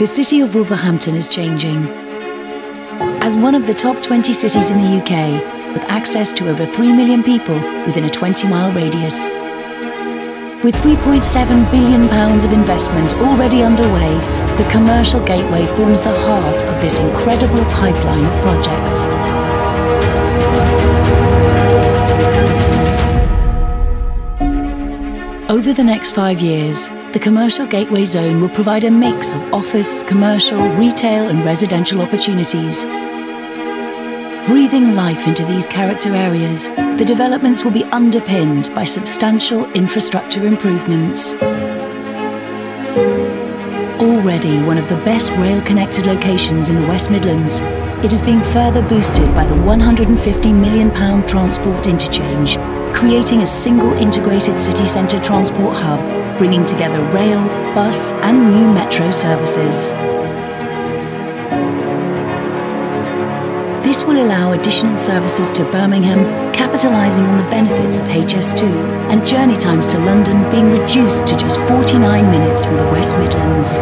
The city of Wolverhampton is changing. As one of the top 20 cities in the UK, with access to over 3 million people within a 20 mile radius. With £3.7 billion of investment already underway, the commercial gateway forms the heart of this incredible pipeline of projects. Over the next five years, the Commercial Gateway Zone will provide a mix of office, commercial, retail and residential opportunities. Breathing life into these character areas, the developments will be underpinned by substantial infrastructure improvements. Already one of the best rail-connected locations in the West Midlands, it is being further boosted by the £150 million transport interchange creating a single integrated city centre transport hub, bringing together rail, bus and new metro services. This will allow additional services to Birmingham, capitalising on the benefits of HS2, and journey times to London being reduced to just 49 minutes from the West Midlands.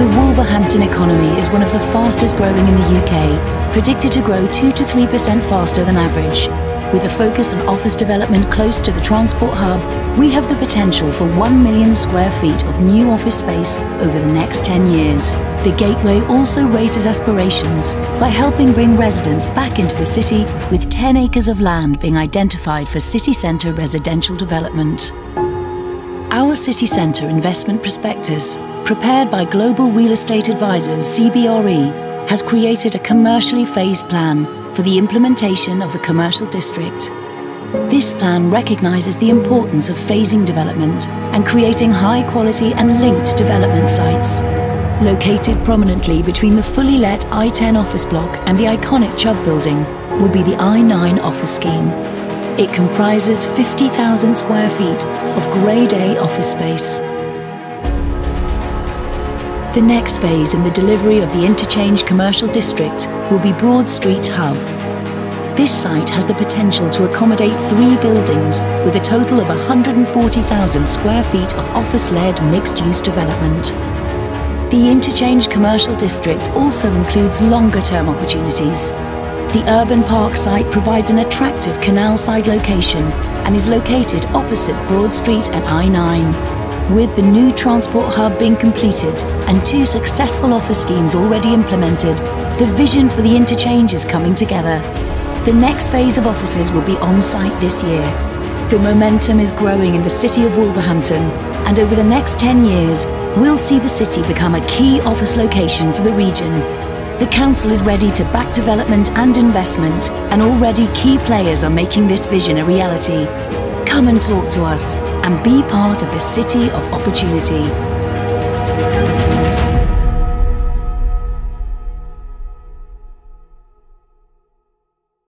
The Wolverhampton economy is one of the fastest growing in the UK, predicted to grow 2 to 3% faster than average. With a focus on office development close to the transport hub, we have the potential for 1 million square feet of new office space over the next 10 years. The Gateway also raises aspirations by helping bring residents back into the city with 10 acres of land being identified for city centre residential development. Our city centre investment prospectus, prepared by global real estate advisors CBRE, has created a commercially phased plan for the implementation of the commercial district. This plan recognises the importance of phasing development and creating high quality and linked development sites. Located prominently between the fully let I-10 office block and the iconic Chubb building will be the I-9 office scheme, it comprises 50,000 square feet of Grade A office space. The next phase in the delivery of the Interchange Commercial District will be Broad Street Hub. This site has the potential to accommodate three buildings with a total of 140,000 square feet of office-led mixed-use development. The Interchange Commercial District also includes longer-term opportunities the Urban Park site provides an attractive canal side location and is located opposite Broad Street and I-9. With the new transport hub being completed and two successful office schemes already implemented, the vision for the interchange is coming together. The next phase of offices will be on site this year. The momentum is growing in the city of Wolverhampton, and over the next 10 years, we'll see the city become a key office location for the region the Council is ready to back development and investment, and already key players are making this vision a reality. Come and talk to us and be part of the City of Opportunity.